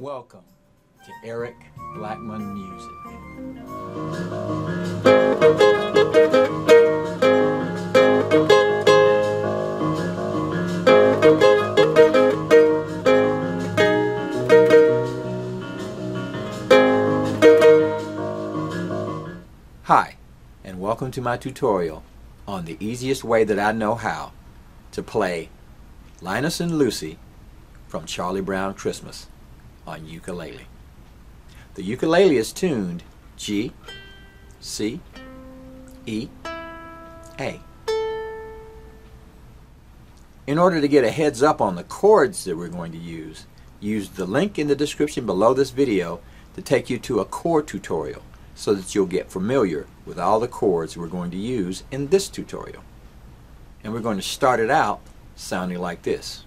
Welcome to Eric Blackmon Music. Hi, and welcome to my tutorial on the easiest way that I know how to play Linus and Lucy from Charlie Brown Christmas on ukulele. The ukulele is tuned G, C, E, A. In order to get a heads up on the chords that we're going to use, use the link in the description below this video to take you to a chord tutorial so that you'll get familiar with all the chords we're going to use in this tutorial. And we're going to start it out sounding like this.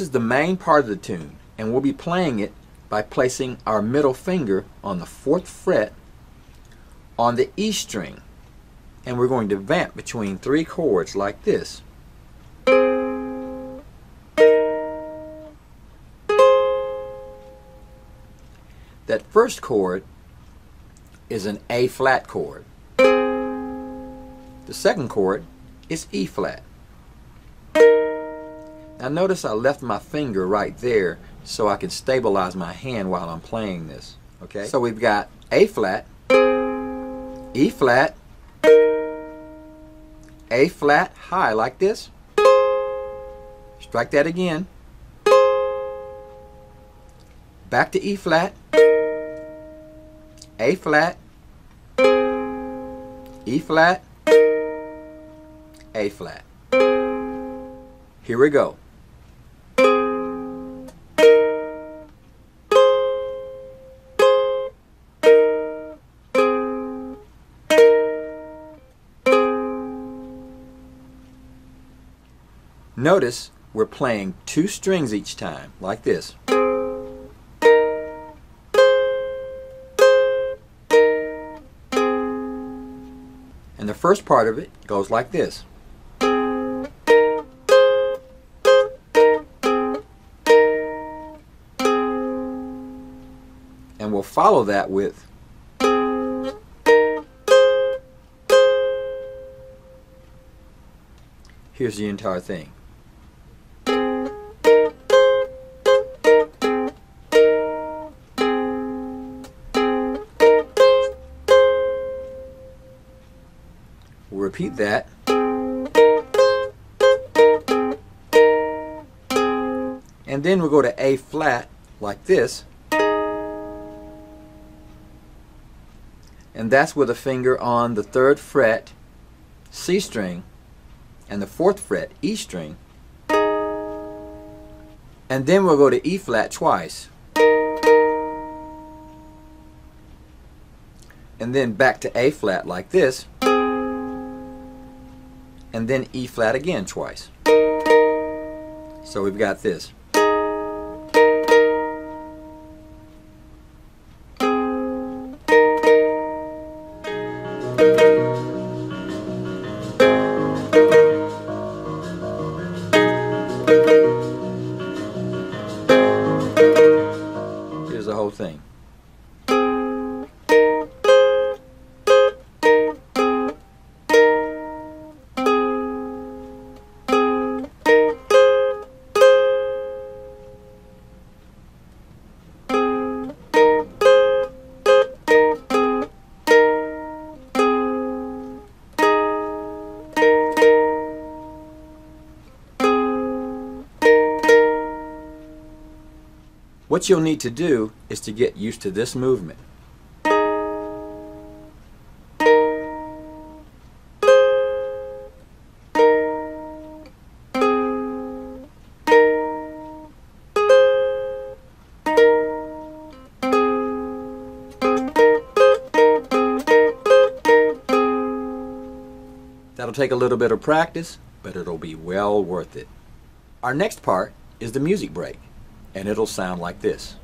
This is the main part of the tune, and we'll be playing it by placing our middle finger on the fourth fret on the E string. And we're going to vamp between three chords like this. That first chord is an A flat chord. The second chord is E flat. Now notice I left my finger right there so I can stabilize my hand while I'm playing this. Okay? So we've got A flat, E flat, A flat high like this. Strike that again. Back to E flat, A flat, E flat, A flat. Here we go. Notice we're playing two strings each time, like this. And the first part of it goes like this. And we'll follow that with Here's the entire thing. Repeat that. And then we'll go to A flat like this. And that's with a finger on the third fret C string and the fourth fret E string. And then we'll go to E flat twice. And then back to A flat like this. And then E flat again twice. So we've got this. Here's the whole thing. What you'll need to do is to get used to this movement. That'll take a little bit of practice, but it'll be well worth it. Our next part is the music break, and it'll sound like this.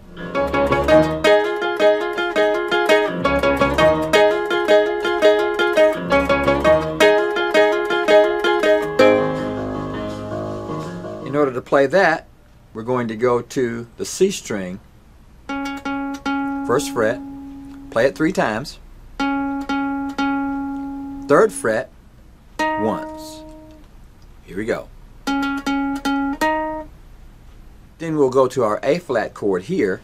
In order to play that, we're going to go to the C string, first fret, play it three times, third fret, once. Here we go. Then we'll go to our A flat chord here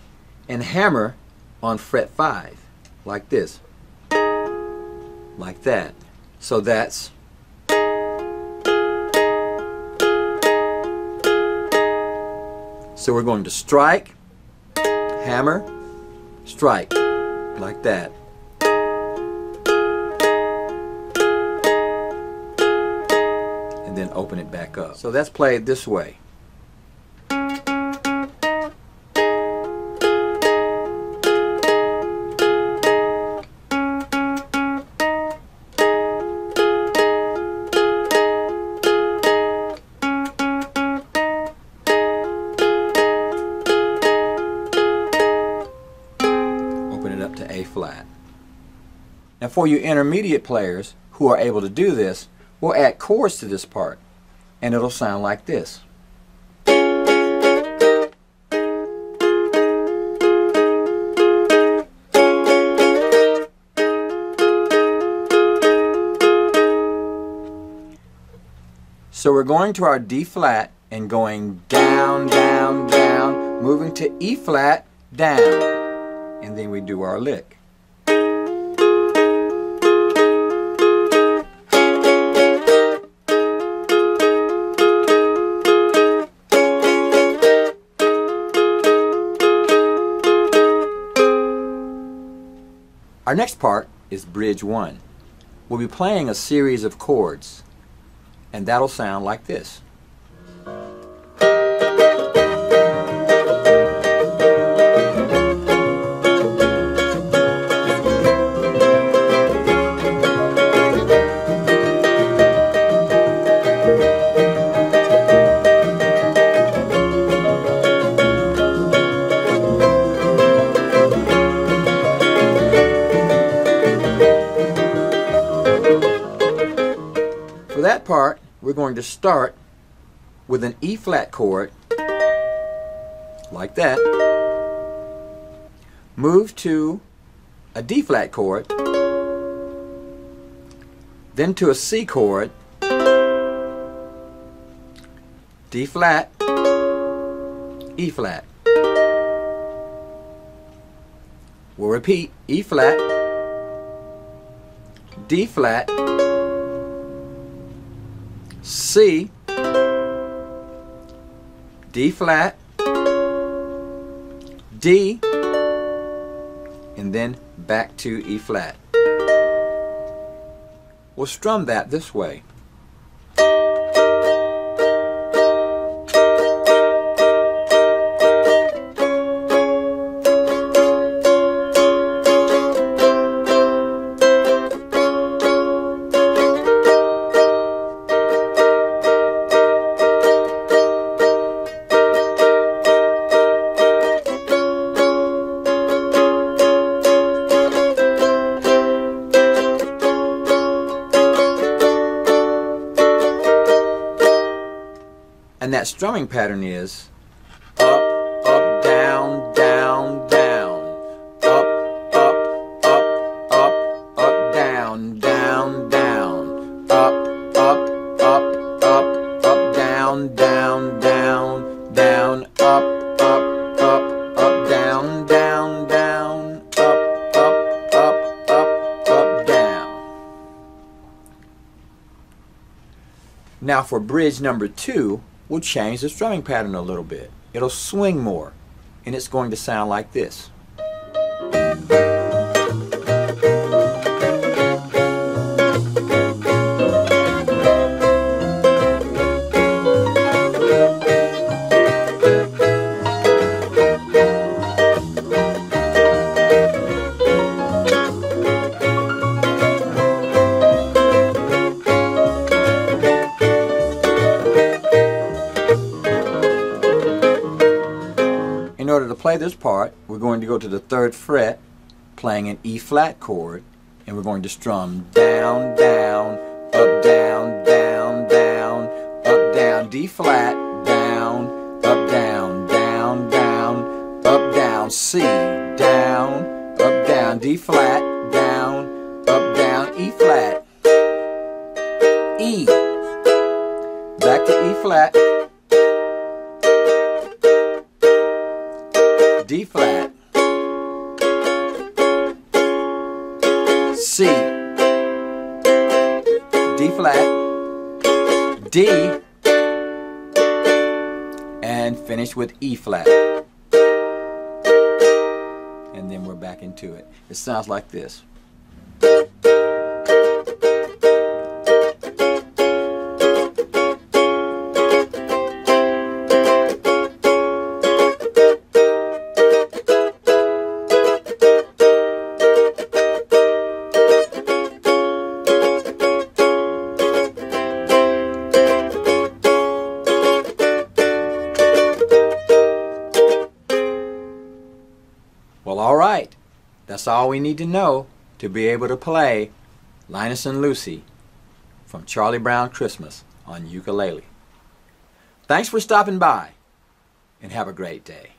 and hammer on fret 5 like this. Like that. So that's So we're going to strike, hammer, strike, like that. And then open it back up. So that's played this way. Now for you intermediate players who are able to do this, we'll add chords to this part and it'll sound like this. So we're going to our D flat and going down, down, down, moving to E flat, down, and then we do our lick. Our next part is bridge one. We'll be playing a series of chords, and that'll sound like this. We're going to start with an E flat chord, like that. Move to a D flat chord, then to a C chord, D flat, E flat. We'll repeat E flat, D flat, C, D flat, D, and then back to E flat. We'll strum that this way. And that strumming pattern is up, up, down, down, down, up, up, up, up, up, down, down, down, up, up, up, up, up, down, down, down, down, up, up, up, up, down, down, down, up, up, up, up, up, down. Now for bridge number two, we'll change the strumming pattern a little bit. It'll swing more, and it's going to sound like this. Play this part, we're going to go to the third fret, playing an E flat chord, and we're going to strum down, down, up, down, down, down, up, down, D flat, down, up, down, down, down, up, down, C, down, up, down, D flat, down, up, down, E flat, E, back to E flat, D flat, C, D flat, D, and finish with E flat. And then we're back into it. It sounds like this. That's all we need to know to be able to play Linus and Lucy from Charlie Brown Christmas on ukulele. Thanks for stopping by and have a great day.